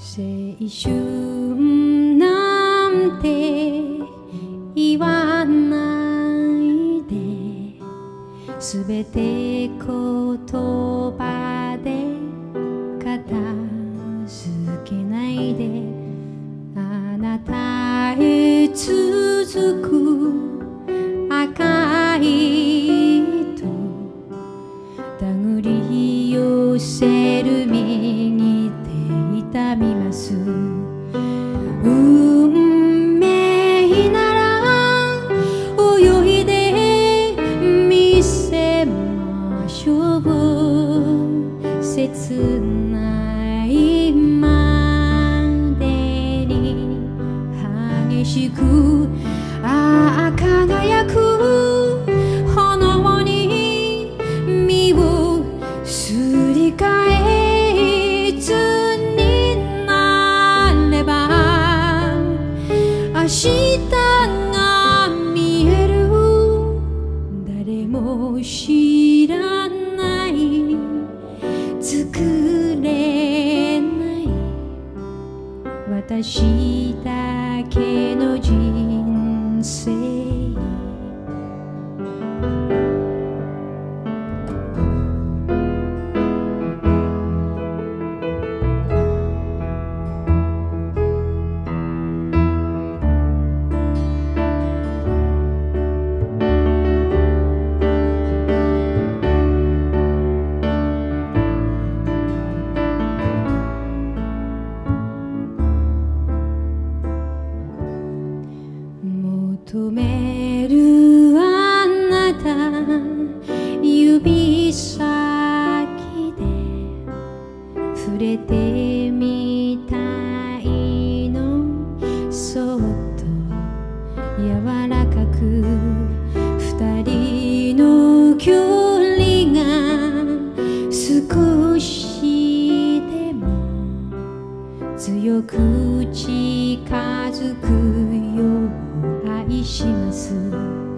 青春なんて言わないですべて言葉で片付けないであなたへ続くしくああ輝く炎に身をすり替えいつになれば明日が見える。誰も知らない作れない。私人生求めるあなた指先で触れてみたいのそっと柔らかく二人の距離が少しでも強く近づくよ愛します。